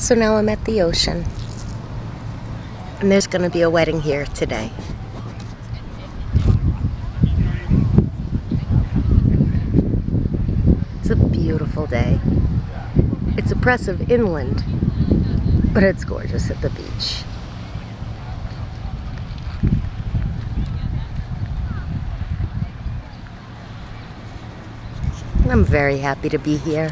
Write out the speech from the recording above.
So now I'm at the ocean. And there's going to be a wedding here today. It's a beautiful day. It's oppressive inland, but it's gorgeous at the beach. I'm very happy to be here.